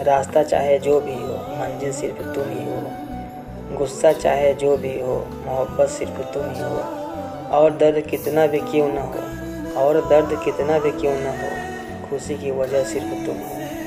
रास्ता चाहे जो भी हो, मंजिल सिर्फ़ तुम ही हो। गुस्सा चाहे जो भी हो, मोहब्बत सिर्फ़ तुम ही हो। और दर्द कितना भी क्यों ना हो, और दर्द कितना भी क्यों ना हो, खुशी की वजह सिर्फ़ तुम हो।